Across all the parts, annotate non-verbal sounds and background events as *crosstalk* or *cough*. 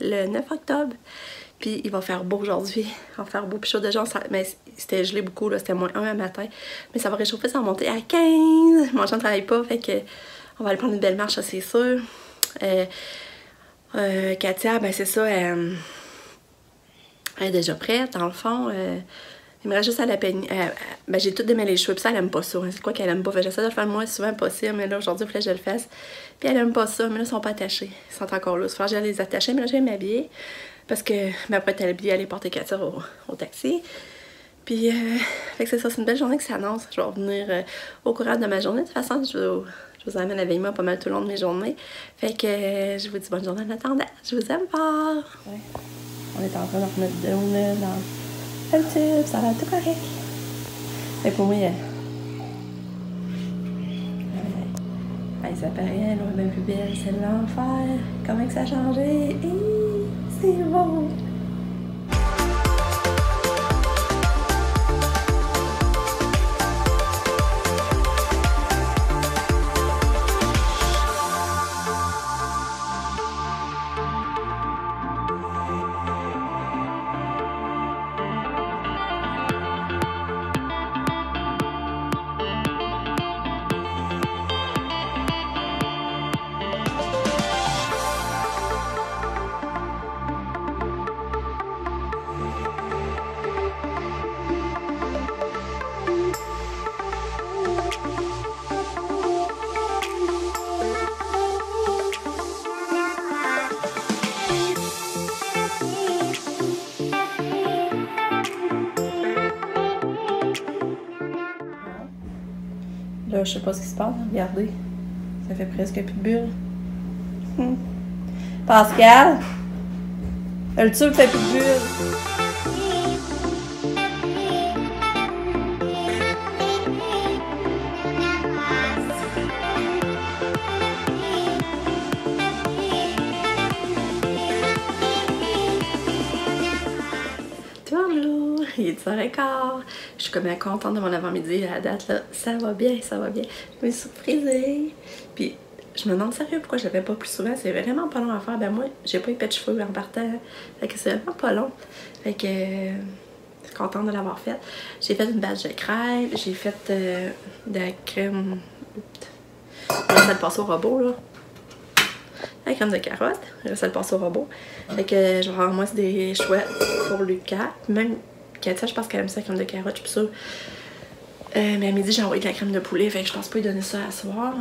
le 9 octobre. Puis il va faire beau aujourd'hui. Il va faire beau. Puis chaud déjà, ça, mais c'était gelé beaucoup, là. C'était moins 1 un matin. Mais ça va réchauffer, ça va monter à 15. Mon chien ne travaille pas, fait que on va aller prendre une belle marche, c'est sûr. Euh, euh, Katia, ben c'est ça, elle, elle, est déjà prête, dans le fond. Euh, il me reste juste à la peine. ben, j'ai tout démêlé les cheveux, puis ça, elle aime pas ça. Hein. C'est quoi qu'elle aime pas? J'essaie de le faire le moins souvent possible, mais là, aujourd'hui, il que je le fasse. Puis elle aime pas ça, mais là, ils sont pas attachés. Ils sont encore là. Il faut que les attacher, mais là, je vais m'habiller. Parce que ma après, elle habillée, aller porter Katia au, au taxi. Puis, euh, fait que c'est ça, c'est une belle journée qui s'annonce. Je vais revenir euh, au courant de ma journée. De toute façon, je, je vous amène avec moi pas mal tout le long de mes journées. Fait que euh, je vous dis bonne journée en attendant. Je vous aime fort. Ouais. On est en train de remettre dans le tube. Ça va tout correct. Mais pour moi, euh, euh, ça paraît, elle est bien plus belle. C'est l'enfer. Comment que ça a changé? C'est bon. Là, je sais pas ce qui se passe. Regardez. Ça fait presque plus de bulles. Hmm. Pascal! Le tube fait plus de bulles. il est 10h15. Je suis comme contente de mon avant-midi à la date là. Ça va bien, ça va bien. Je me suis surprisée. Puis je me demande sérieux pourquoi je l'avais pas plus souvent. C'est vraiment pas long à faire. Ben moi, j'ai pas eu de cheveux en partant. Fait que c'est vraiment pas long. Fait que je suis contente de l'avoir fait. J'ai fait une base de crème. J'ai fait euh, de la crème. Ça le passe au robot là. La crème de carotte. Ça le passe au robot. Fait que je vais avoir moi des chouettes pour Lucas. Même Je pense qu'elle aime ça, crème de carotte, suis sûre. Euh, mais à midi, j'ai envoyé de la crème de poulet, fait que je pense pas lui donner ça à soir.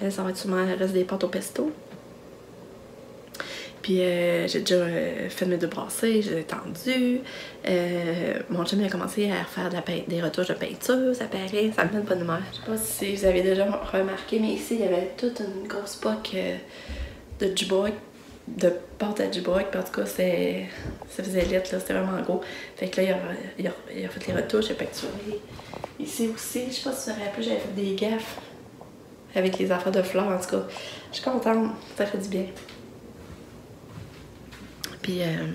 Elle, ça va être sûrement le reste des pâtes au pesto. Puis euh, j'ai déjà euh, fait mes deux brassées, j'ai tendu. mon chum a commencé à faire des retouches de peinture, ça paraît, ça me met de bonne humeur. Je sais pas si vous avez déjà remarqué, mais ici il y avait toute une grosse poque de jubok de pâte à Dubois, en tout cas, ça faisait lettre, c'était vraiment gros. Fait que là, il a, il a, fait les retouches, il a. Ici aussi, je sais pas si vous vous rappelez, j'avais fait des gaffes avec les affaires de fleurs, en tout cas. Je suis contente, ça fait du bien. Puis, euh,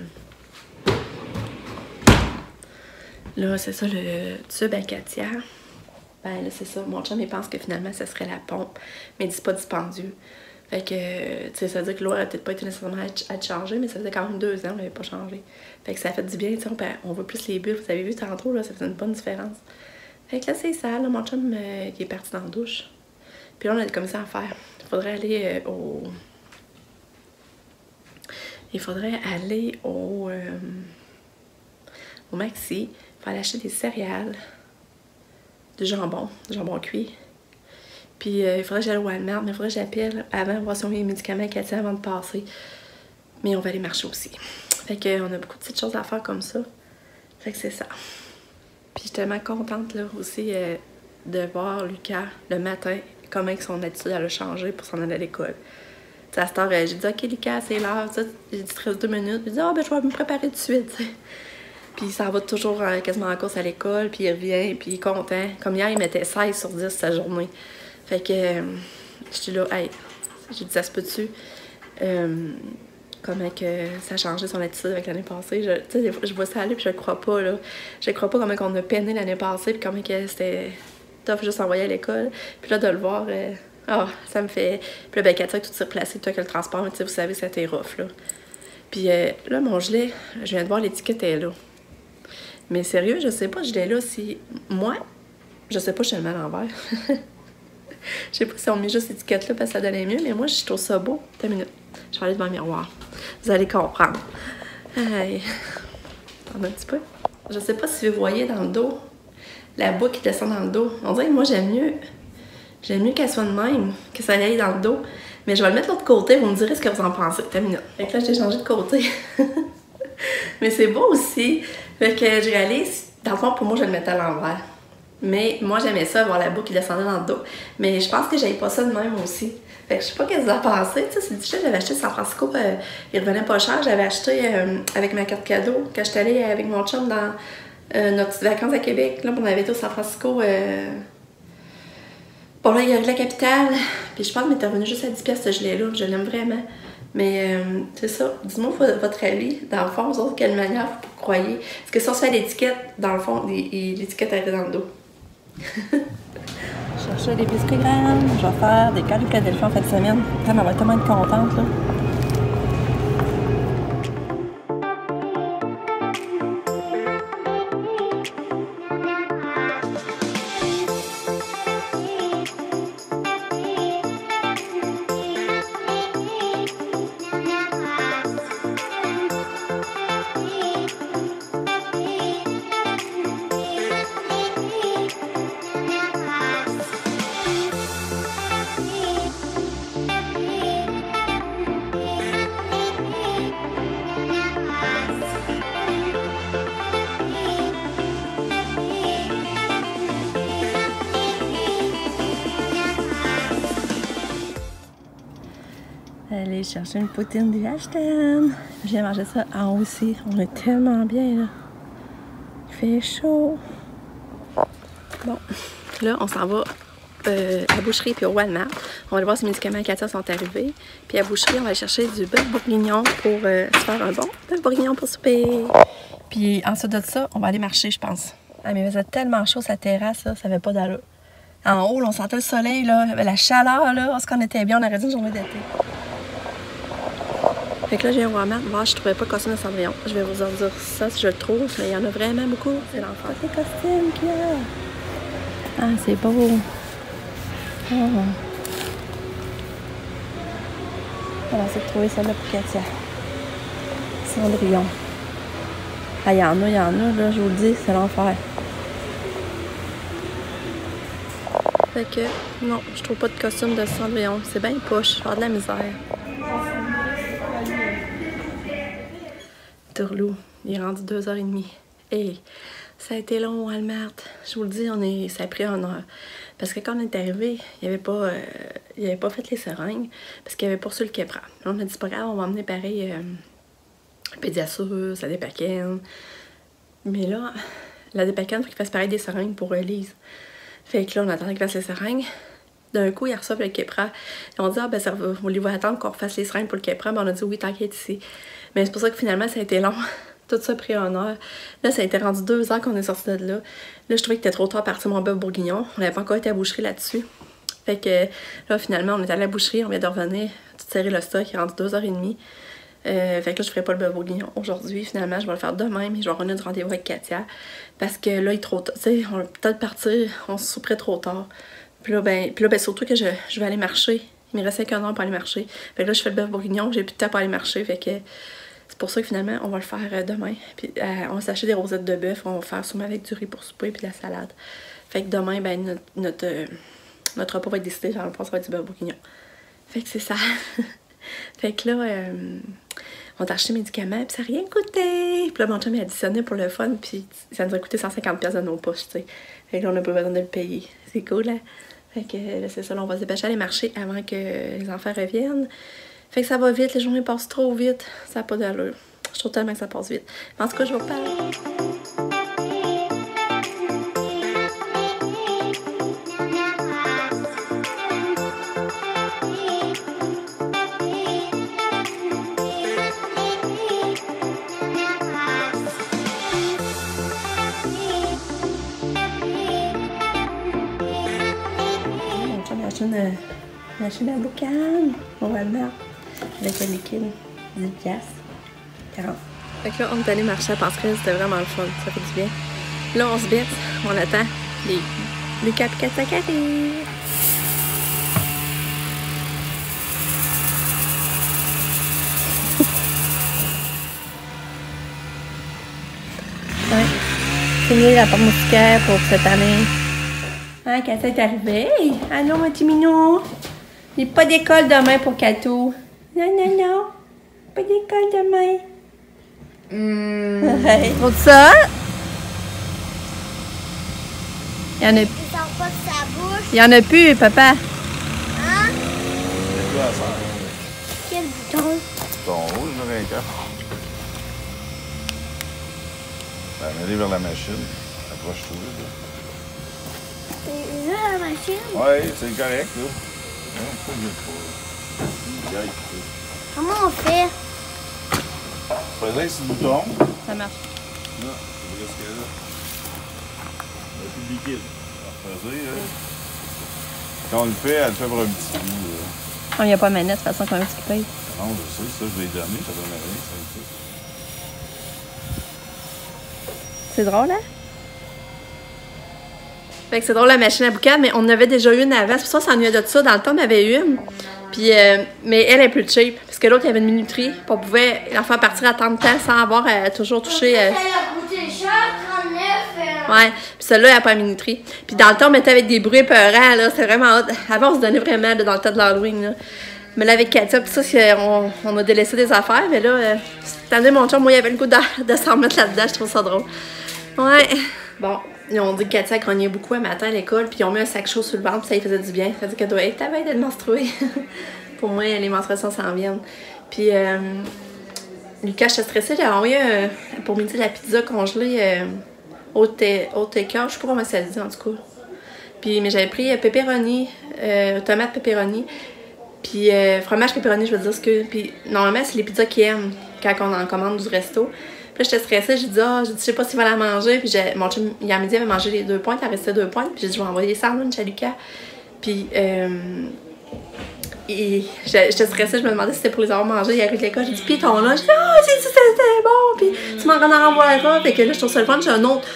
là, c'est ça, le tube à Katia. Ben là, c'est ça, mon chum, il pense que finalement, ça serait la pompe, mais il dit pas dispendieux. Fait que, tu sais, ça veut dire que l'eau a peut-être pas été nécessairement à, changée, mais ça faisait quand même deux ans, on n'avait pas changé. Fait que ça fait du bien, tu sais, on, voit plus les bulles. Vous avez vu tantôt, là, ça faisait une bonne différence. Fait que là, c'est ça, là, mon chum euh, qui est parti dans la douche. Puis là, on a comme ça à faire. Il faudrait aller euh, au. Il faudrait aller au. Euh, au Maxi. Il aller acheter des céréales, du jambon, du jambon cuit puis euh, il faudrait que j'aille au Walmart, mais il faudrait que j'appelle avant voir si on a les médicaments Katia avant de passer. Mais on va aller marcher aussi. Fait qu'on a beaucoup de petites choses à faire comme ça. Fait que c'est ça. Puis je suis tellement contente là aussi euh, de voir Lucas le matin, comment son attitude a changé pour s'en aller à l'école. à cette heure, euh, j'ai dit Ok Lucas, c'est l'heure, j'ai dit 13 deux minutes. J'ai dit Ah ben je vais me préparer tout de suite. Puis ça va toujours quasiment en course à l'école, puis il revient, puis il est content. Comme hier, il mettait 16 sur 10 sa journée. Fait que euh, j'étais là, hey, j'ai dit, ça se peut-tu? Euh, comment que ça a changé son attitude avec l'année passée? Je, sais, je vois ça aller puis je le crois pas, là. Je crois pas comment on a peiné l'année passée puis comment que c'était tough juste envoyer à l'école. Puis là, de le voir, euh, Ah, ça me fait. Puis là, ben, Katia, tout s'est replacé, toi, que le transport, tu sais, vous savez, c'était rough, là. Puis euh, là, mon gilet, je viens de voir l'étiquette est là. Mais sérieux, je sais pas, je l'ai là si. Moi, je sais pas, je suis le mal l'envers. *laughs* je sais pas si on met juste l'étiquette là parce que ça donnait mieux, mais moi, je trouve ça beau. Une minute. Je vais aller devant le miroir. Vous allez comprendre. Aïe. Attends un petit peu. Je sais pas si vous voyez dans le dos la boucle qui descend dans le dos. On dirait que moi, j'aime mieux. J'aime mieux qu'elle soit de même, que ça aille dans le dos. Mais je vais le mettre de l'autre côté, vous me direz ce que vous en pensez. Une minute. Fait que là, j'ai changé de côté. *laughs* mais c'est beau aussi. Fait que je réalise, dans le fond, pour moi, je le mettais à l'envers. Mais moi, j'aimais ça, avoir la boucle qui descendait dans le dos. Mais je pense que j'avais pas ça de même aussi. Fait que je sais pas qu'est-ce que vous en pensez. Tu sais, c'est du j'avais acheté San Francisco. Euh, il revenait pas cher. J'avais acheté euh, avec ma carte cadeau quand j'étais allée avec mon chum dans euh, notre petite vacances à Québec. Là, on avait été au San Francisco. Bon, là, il y a la capitale. Puis je pense que m'est revenu juste à 10 pièces ce gilet-là. Je l'aime vraiment. Mais c'est ça. Dis-moi votre avis. Dans le fond, vous autres, quelle manière vous croyez? Est-ce que si on se fait l'étiquette, dans le fond, l'étiquette est dans le dos? Chercher des biscuits. Je vais faire des carottes Philadelphie en fin de semaine. Elle va tellement être contente, là. Aller chercher une poutine du Ashton. J'ai mangé ça en haut aussi. On est tellement bien là. Il fait chaud. Bon, là, on s'en va euh, à la boucherie puis au Walmart. On va aller voir si les médicaments à Katia sont arrivés. Puis à la boucherie, on va aller chercher du bœuf bourguignon pour euh, se faire un bon bœuf bourguignon pour souper. Puis ensuite de ça, on va aller marcher, je pense. Ah, mais il faisait tellement chaud sa terrasse, là, ça avait pas d'allure. En haut, là, on sentait le soleil, là, la chaleur, là, parce qu'on était bien, on aurait dit une journée d'été. Fait que là, j'ai un Walmart. Moi, je trouvais pas de costume de Cendrillon. Je vais vous en dire ça si je le trouve, mais il y en a vraiment beaucoup. C'est l'enfer des costumes qu'il y a. Ah, c'est beau. Oh. On va essayer de trouver celle-là pour Katia. Cendrillon. Ah, il y en a, il y en a, là, je vous le dis, c'est l'enfer. Fait que, non, je trouve pas de costume de Cendrillon. C'est bien poche, je vais de la misère. Il est rendu deux heures et demie. Et ça a été long, Walmart. Je vous le dis, on est, ça a pris un heure. Parce que quand on est arrivé, il avait pas, euh, avait pas fait les seringues parce qu'il avait poursuivi le Kepra. on a dit, pas grave, on va emmener pareil euh, Pédiasur, la Dépakène. Mais là, la Dépakène, il faut qu'il fasse pareil des seringues pour Elise. Fait que là, on attendait qu'il fasse les seringues. D'un coup, il reçoit le Kepra. Et on dit, ah ben, ça, voulez-vous attendre qu'on refasse les seringues pour le Kepra? Ben, on a dit, oui, t'inquiète ici. Mais c'est pour ça que finalement, ça a été long. *laughs* Tout ça pris en heure. Là, ça a été rendu deux heures qu'on est sorti de là. Là, je trouvais que c'était trop tard partir mon bœuf bourguignon. On n'avait pas encore été à la boucherie là-dessus. Fait que là, finalement, on est allé à la boucherie, on vient de revenir, tout serrer le stock, il est rendu deux heures et demie. Euh, fait que là, je ferai pas le bœuf bourguignon aujourd'hui. Finalement, je vais le faire demain, mais je vais revenir du rendez-vous avec Katia. Parce que là, il est trop tard. Tu sais, on va peut-être partir, on se souperait trop tard. Puis là, ben, puis là, ben surtout que je vais aller marcher. Il me reste 5 heure pour aller marcher. Fait que là, je fais le bœuf bourguignon, j'ai plus de temps pour aller marcher. Fait que c'est pour ça que finalement, on va le faire euh, demain. Puis euh, on va s'acheter des rosettes de bœuf, on va faire sûrement avec du riz pour souper et puis de la salade. Fait que demain, ben, notre, notre, euh, notre repas va être décidé, genre, je pense ça va être du bœuf bourguignon. Fait que c'est ça. *laughs* fait que là, on t'a acheté des médicaments, puis ça n'a rien coûté. Puis là, mon chum, il additionné pour le fun, puis ça nous a coûté 150$ de nos poches, tu sais. Fait que là, on n'a pas besoin de le payer. C'est cool, hein? Fait que c'est ça, là, on va se dépêcher à aller marcher avant que les enfants reviennent. Fait que ça va vite, les journées passent trop vite. Ça n'a pas d'allure. Je trouve tellement que ça passe vite. En tout cas, je vais parler. Mettre avec le liquide. 10 piastres. 40. Fait que là, on est allé marcher à Passerelle. C'était vraiment le fun. Ça fait du bien. Là, on se bête. On attend les et Katia qui arrivent. Ouais. Fini la pour cette année. Hein, Katia est arrivée. Allô, mon petit minou. Il n'y a pas d'école demain pour Kato. Non, non, non. Pas d'école demain. Ouais. Pour ça, il y en a, Il sort pas de sa bouche. il y en a plus, papa. Hein? C'est quoi ça? Quel bouton? Ton rouge, là, rien Ben, mets-les vers la machine. Approche-toi, là. C'est là la machine? Ouais, c'est correct, là. Non, tu. Comment on fait? Faisais ce bouton. Ça marche. Là, tu vois ce qu'il y a là. Il y a plus de liquide. Alors, faisais, là. Quand on le fait, elle le fait pour un petit bout, là. Oh, il n'y a pas de manette, de toute façon, quand même, ce qui paye. Non, je sais, ça, je vais les donner, ça donne rien, ça, ça. C'est drôle, hein? Fait que c'est drôle la machine à boucan, mais on en avait déjà une avant. C'est pour ça qu'on s'ennuyait de ça. Dans le temps, on avait une. Puis, euh, mais elle est plus cheap. Parce que l'autre, il y avait une minuterie. Puis on pouvait la faire partir à tant de temps sans avoir euh, toujours touché. euh, Ça a coûté cher, 39. euh, Ouais, puis celle-là, elle a pas de minuterie. Puis dans le temps, on mettait avec des bruits peurants, là. C'était vraiment hot. Avant, on se donnait vraiment là, dans le temps de l'Halloween, là. Mais là, avec Katia, pis ça, on, on a délaissé des affaires. Mais là, euh, cette année, mon chum, moi, il avait le goût de, de s'en remettre là-dedans. Je trouve ça drôle. Ouais. Bon, ils ont dit que Katia grognait beaucoup un matin à l'école, puis ils ont mis un sac chaud sur le ventre, puis ça lui faisait du bien. Ça dire qu'elle doit être veille d'être menstruée. *laughs* Pour moi, les menstruations s'en viennent. Puis, euh, Lucas, j'étais stressée. J'ai envoyé euh, pour midi la pizza congelée euh, au, ta- au take-out. Je sais pas comment ça dit en tout cas. Puis, mais j'avais pris euh, pepperoni, euh, tomate pepperoni, puis euh, fromage pepperoni, je veux dire ce que. Puis normalement, c'est les pizzas qu'ils aiment quand on en commande du resto. Puis j'étais stressée, j'ai dit, ah, dit, je sais pas s'il va la manger. Puis mon chum, il a midi, avait mangé les deux pointes, il restait deux pointes. Puis j'ai dit, je vais envoyer ça en lunch à Lucas. Puis, euh, j'étais stressée, je me demandais si c'était pour les avoir mangés. Il arrive de l'école, j'ai dit, pis ton lunch, j'ai dit, ah, dit, c'était bon, puis tu m'en en envoieras. Fait que là, je trouve ça le fun, j'ai un autre,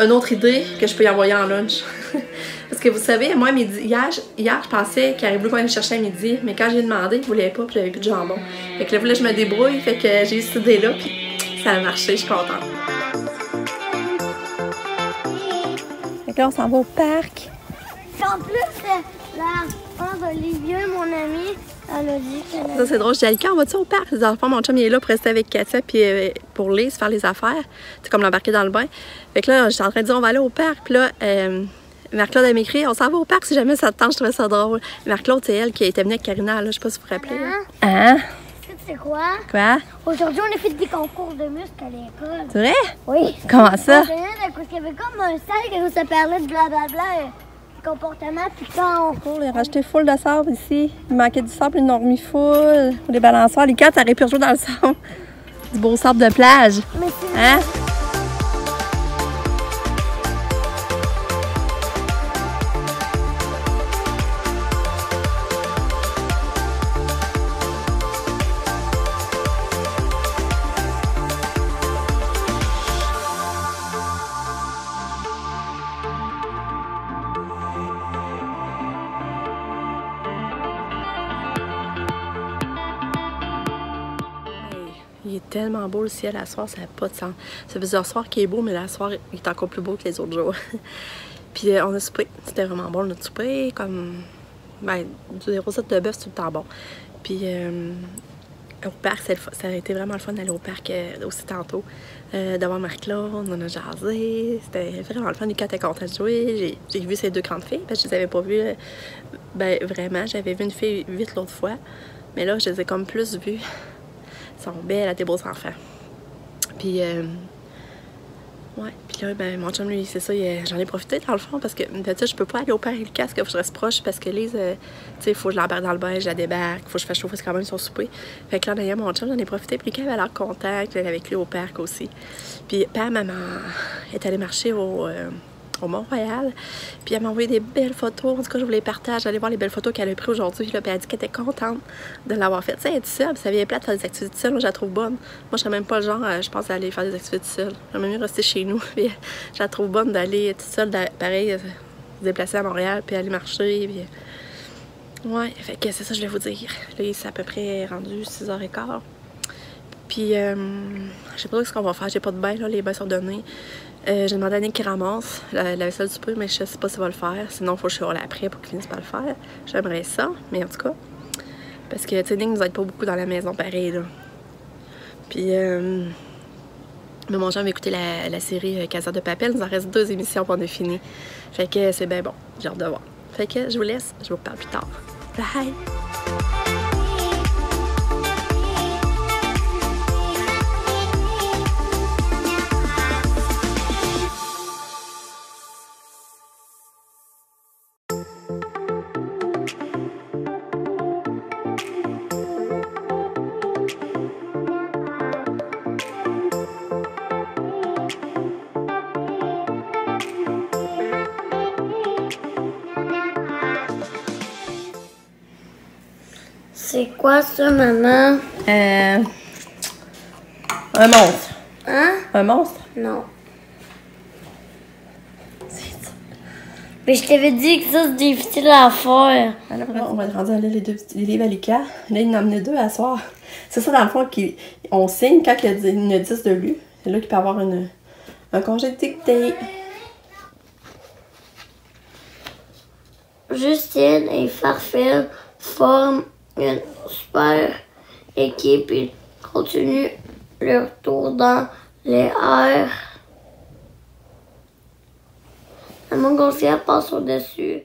une autre idée que je peux y envoyer en lunch. *laughs* Parce que vous savez, moi, midi, hier, je- hier je pensais qu'il qu'on aille le chercher à midi, mais quand j'ai demandé, il voulait pas, puis j'avais plus de jambon. Fait que là, là, je me débrouille, fait que j'ai eu cette idée-là, puis ça a marché, je suis contente. Fait que là, on s'en va au parc. En plus, la d'Olivier, mon amie, elle a dit qu'elle Ça, c'est drôle. Je dis, on va-tu au parc? Les enfants, mon chum, il est là pour rester avec Katia puis euh, pour Lise, faire les affaires. C'est comme l'embarquer dans le bain. Fait que là, j'étais en train de dire, on va aller au parc. Puis là, euh, Marc-Claude a m'écrit, on s'en va au parc si jamais ça te tente. Je trouvais ça drôle. Marc-Claude, c'est elle qui était venue avec Karina, là. Je sais pas si vous vous rappelez. là. Hein? Sais quoi? Quoi? Aujourd'hui, on a fait des concours de muscles à l'école. C'est vrai? Oui. Comment ça? On faisait d'un coup, Il y avait comme un salle où ça parlait de blablabla, euh, du comportement, puis quand on... Cool, a rajouté full de sable ici. Il manquait du sable, ils en ont remis full. Des balançoires. Les quatre, pu rejouer dans le sable. *laughs* Du beau sable de plage. Mais c'est... Hein? Ciel à soir, ça n'a pas de sens. Ça faisait un soir qui est beau, mais la soir, il est encore plus beau que les autres jours. *laughs* Puis euh, on a soupé. C'était vraiment bon notre souper. Comme. Ben, des recettes de bœuf, c'est tout le temps bon. Puis euh, au parc, ça a été vraiment le fun d'aller au parc euh, aussi tantôt. Devant Marc-Claude, on en a jasé. C'était vraiment le fun. Lucas était content de jouer. J'ai- vu ces deux grandes filles parce que je les avais pas vues ben, vraiment. J'avais vu une fille vite l'autre fois. Mais là, je les ai comme plus vues. Ils sont belles à des beaux enfants. Puis, euh, ouais. Puis là, ben, mon chum, lui, c'est ça, j'en ai profité dans le fond parce que, tu sais, je peux pas aller au père et le casque, faut que je reste proche parce que Lise, euh, tu sais, il faut que je l'embarque dans le bain, je la débarque, faut que je fasse chauffer quand même son souper. Fait que là, d'ailleurs, mon chum, j'en ai profité. Puis Lucas avait l'air content, qu'il allait avec lui au parc aussi. Puis Pam, maman, est allée marcher au, euh, au Mont-Royal. Puis elle m'a envoyé des belles photos. En tout cas, je vous les partage. Allez voir les belles photos qu'elle a prises aujourd'hui. Puis elle a dit qu'elle était contente de l'avoir faite. Tu sais, elle est seule. Ça vient plate de faire des activités seule. Moi, je la trouve bonne. Moi, je serais même pas le genre, euh, je pense, d'aller faire des activités seule. J'aimerais mieux rester chez nous. *laughs* Puis je la trouve bonne d'aller toute seule, pareil, euh, se déplacer à Montréal, puis aller marcher. Puis... Ouais, fait que c'est ça que je voulais vous dire. Là, c'est à peu près rendu 6h15. Puis, euh, je sais pas ce qu'on va faire. J'ai pas de bain, là, les bains sont donnés. Euh, j'ai demandé à Nick qui ramasse la, vaisselle du peu, mais je sais pas s'il va le faire. Sinon, faut que je sois là après pour qu'il finisse par le faire. J'aimerais ça, mais en tout cas. Parce que, tu sais, Nick nous aide pas beaucoup dans la maison, pareil, là. Puis, euh, mais mon va écouter la, la série euh, Casa de Papel. Il nous en reste deux émissions pour on est fini. Fait que c'est bien bon. J'ai hâte de voir. Fait que je vous laisse. Je vous parle plus tard. Bye! C'est quoi ça, maman? Euh... Un monstre. Hein? Un monstre? Non. Mais je t'avais dit que ça, c'est difficile à faire. Alors, on va rendre là, les deux petits livres à Lucas. Là, il en a amené deux à soir. C'est ça, dans le fond, qu'on signe quand il y a une 10 de lui. C'est là qu'il peut avoir une, un congé de dictée. Justine et Farfel forment une super équipe. Ils continuent leur tour dans les airs. La montgolfière passe au-dessus